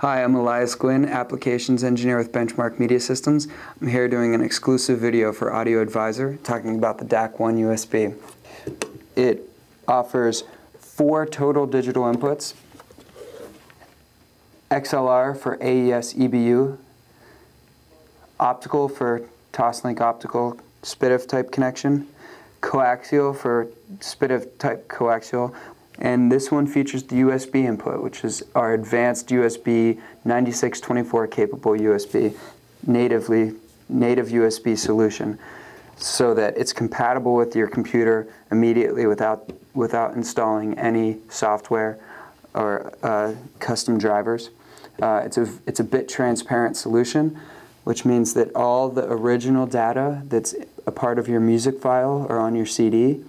Hi, I'm Elias Gwinn, Applications Engineer with Benchmark Media Systems. I'm here doing an exclusive video for Audio Advisor talking about the DAC1 USB. It offers four total digital inputs, XLR for AES EBU, optical for Toslink optical SPDIF type connection, coaxial for SPDIF type coaxial, and this one features the USB input, which is our advanced USB 9624 capable USB, natively native USB solution, so that it's compatible with your computer immediately without without installing any software or uh, custom drivers. Uh, it's a it's a bit transparent solution, which means that all the original data that's a part of your music file or on your CD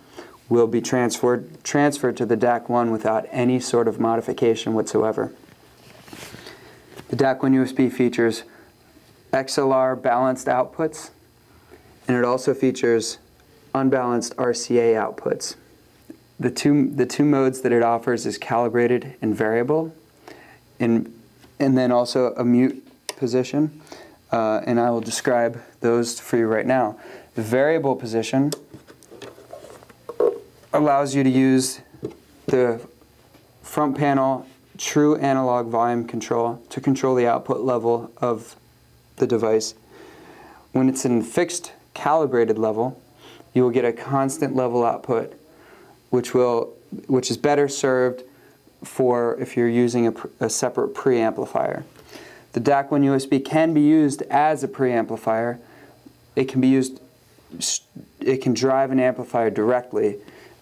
will be transferred, transferred to the DAC1 without any sort of modification whatsoever. The DAC1 USB features XLR balanced outputs, and it also features unbalanced RCA outputs. The two, the two modes that it offers is calibrated and variable, and, and then also a mute position, uh, and I will describe those for you right now. The variable position allows you to use the front panel true analog volume control to control the output level of the device. When it's in fixed calibrated level, you will get a constant level output, which will which is better served for if you're using a, a separate preamplifier. The DAC1 USB can be used as a preamplifier. It can be used, it can drive an amplifier directly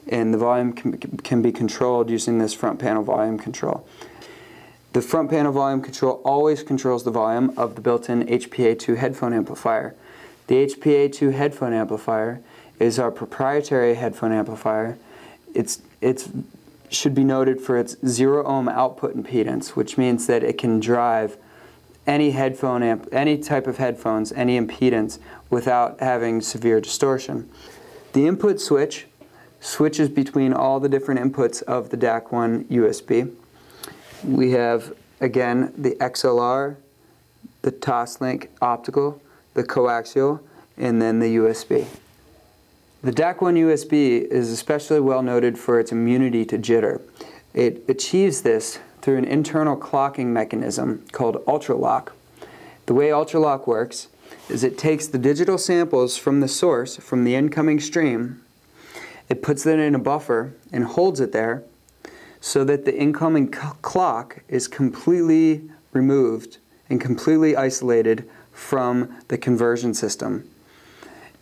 and the volume can, can be controlled using this front panel volume control. The front panel volume control always controls the volume of the built-in HPA2 headphone amplifier. The HPA2 headphone amplifier is our proprietary headphone amplifier. It's, it's should be noted for its zero ohm output impedance, which means that it can drive any headphone amp, any type of headphones, any impedance without having severe distortion. The input switch switches between all the different inputs of the DAC1 USB. We have, again, the XLR, the Toslink optical, the coaxial, and then the USB. The DAC1 USB is especially well noted for its immunity to jitter. It achieves this through an internal clocking mechanism called ultralock. The way ultralock works is it takes the digital samples from the source, from the incoming stream, it puts it in a buffer and holds it there so that the incoming clock is completely removed and completely isolated from the conversion system.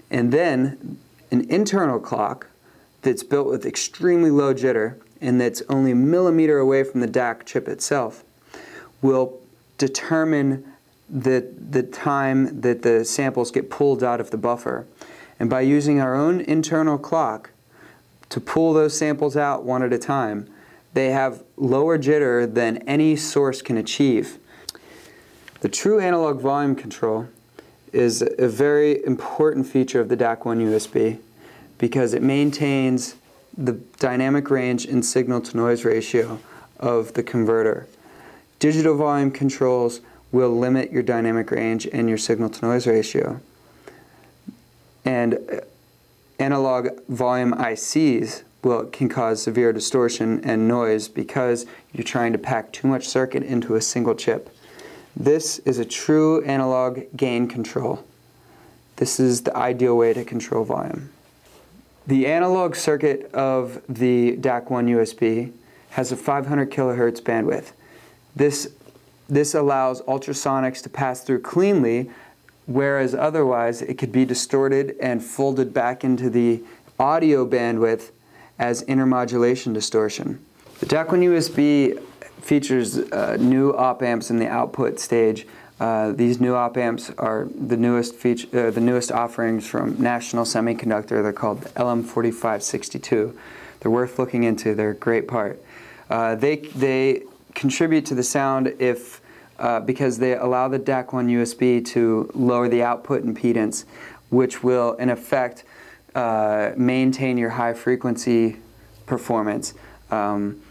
And then an internal clock that's built with extremely low jitter and that's only a millimeter away from the DAC chip itself will determine the, the time that the samples get pulled out of the buffer. And by using our own internal clock, to pull those samples out one at a time. They have lower jitter than any source can achieve. The true analog volume control is a very important feature of the DAC1 USB because it maintains the dynamic range and signal to noise ratio of the converter. Digital volume controls will limit your dynamic range and your signal to noise ratio. And uh, analog volume ICs will, can cause severe distortion and noise because you're trying to pack too much circuit into a single chip. This is a true analog gain control. This is the ideal way to control volume. The analog circuit of the DAC1 USB has a 500 kilohertz bandwidth. This, this allows ultrasonics to pass through cleanly whereas otherwise it could be distorted and folded back into the audio bandwidth as intermodulation distortion. The DAC1 USB features uh, new op amps in the output stage. Uh, these new op amps are the newest feature, uh, the newest offerings from National Semiconductor. They're called LM4562. They're worth looking into. They're a great part. Uh, they they contribute to the sound if uh, because they allow the DAC1 USB to lower the output impedance, which will, in effect, uh, maintain your high frequency performance. Um,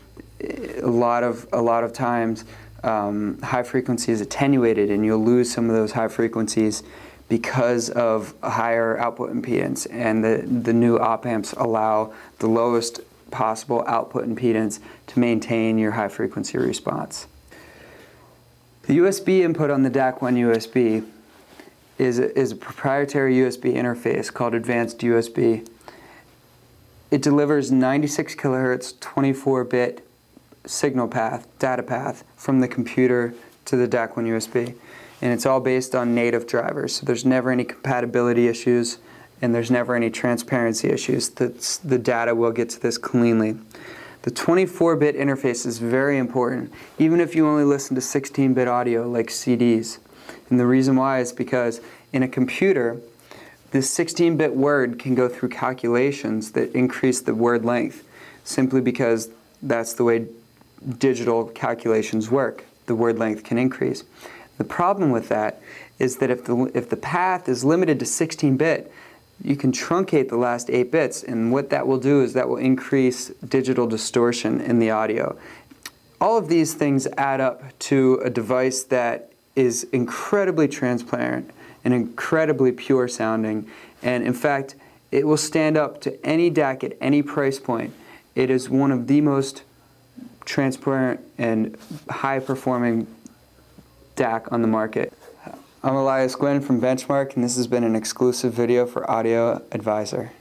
a lot of a lot of times, um, high frequency is attenuated and you'll lose some of those high frequencies because of higher output impedance and the, the new op amps allow the lowest possible output impedance to maintain your high frequency response. The USB input on the DAC1 USB is a, is a proprietary USB interface called Advanced USB. It delivers 96 kilohertz 24-bit signal path, data path, from the computer to the DAC1 USB. And it's all based on native drivers, so there's never any compatibility issues and there's never any transparency issues. That's, the data will get to this cleanly. The 24-bit interface is very important, even if you only listen to 16-bit audio like CDs. And the reason why is because in a computer, this 16-bit word can go through calculations that increase the word length simply because that's the way digital calculations work. The word length can increase. The problem with that is that if the, if the path is limited to 16-bit, you can truncate the last 8 bits, and what that will do is that will increase digital distortion in the audio. All of these things add up to a device that is incredibly transparent and incredibly pure sounding. And in fact, it will stand up to any DAC at any price point. It is one of the most transparent and high performing DAC on the market. I'm Elias Gwinn from Benchmark and this has been an exclusive video for Audio Advisor.